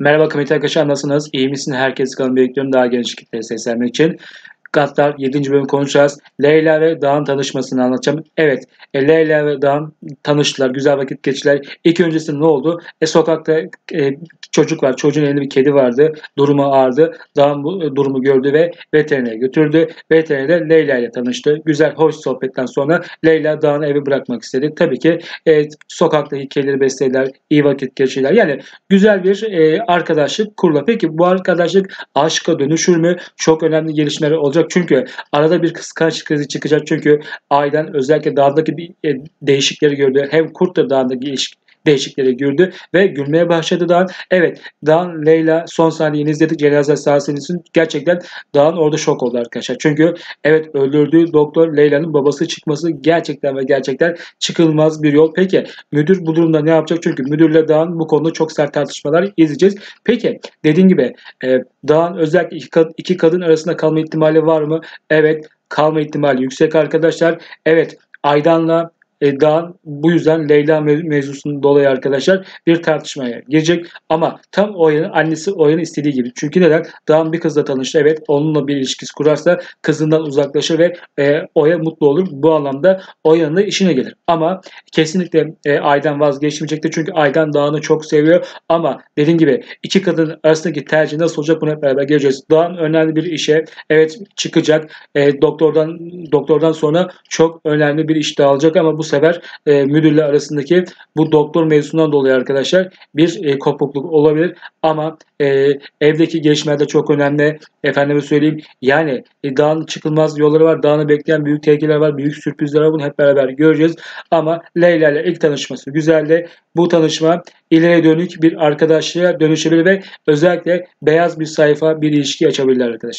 Merhaba kıymetli arkadaşlar nasılsınız? İyi misin? Herkes kanalımı bekliyorum daha genç kitleye seslenmek için. Gaddar 7. bölüm konuşacağız. Leyla ve Dağ'ın tanışmasını anlatacağım. Evet, e, Leyla ve Dağ tanıştılar, güzel vakit geçirdiler. İlk öncesinde ne oldu? E, sokakta e, çocuk var, çocuğun elinde bir kedi vardı. Durumu ağırdı. Dağ'ın bu e, durumu gördü ve veterinere götürdü. Veterinerde Leyla ile tanıştı. Güzel, hoş sohbetten sonra Leyla Dağ'ını evi bırakmak istedi. Tabii ki e, sokaktaki kedileri beslediler, iyi vakit geçirdiler. Yani güzel bir e, arkadaşlık kurula. Peki bu arkadaşlık aşka dönüşür mü? Çok önemli gelişmeler olacak olacak. Çünkü arada bir kıskanç krizi çıkacak. Çünkü Ay'dan özellikle dağdaki bir, e, değişikleri gördü. Hem Kurt da dağdaki ilişki değişikleri gördü ve gülmeye başladı Dağın. Evet Dağın Leyla son saniyeni izledik cenaze sahnesini gerçekten Dağın orada şok oldu arkadaşlar. Çünkü evet öldürdüğü doktor Leyla'nın babası çıkması gerçekten ve gerçekten çıkılmaz bir yol. Peki müdür bu durumda ne yapacak? Çünkü müdürle Dağın bu konuda çok sert tartışmalar izleyeceğiz. Peki dediğim gibi e, özellikle iki, iki kadın arasında kalma ihtimali var mı? Evet kalma ihtimali yüksek arkadaşlar. Evet Aydan'la e, Dağın bu yüzden Leyla mevzusunun dolayı arkadaşlar bir tartışmaya girecek. Ama tam Oya'nın annesi Oya'nın istediği gibi. Çünkü neden? Dağın bir kızla tanıştı. Evet onunla bir ilişkisi kurarsa kızından uzaklaşır ve e, Oya mutlu olur. Bu anlamda Oya'nın da işine gelir. Ama kesinlikle e, Aydan vazgeçmeyecektir. Çünkü Aydan Dağın'ı çok seviyor. Ama dediğim gibi iki kadın arasındaki tercih nasıl olacak bunu hep beraber göreceğiz. Dağın önemli bir işe evet çıkacak. E, doktordan doktordan sonra çok önemli bir iş dağılacak ama bu sefer e, müdürle arasındaki bu doktor mevzusundan dolayı arkadaşlar bir e, kopukluk olabilir. Ama e, evdeki gelişmeler de çok önemli. Efendime söyleyeyim yani e, dağın çıkılmaz yolları var. Dağını bekleyen büyük tehlikeler var. Büyük sürprizler var. Bunu hep beraber göreceğiz. Ama Leyla ile ilk tanışması güzeldi. Bu tanışma ileri dönük bir arkadaşlığa dönüşebilir ve özellikle beyaz bir sayfa bir ilişki açabilirler arkadaşlar.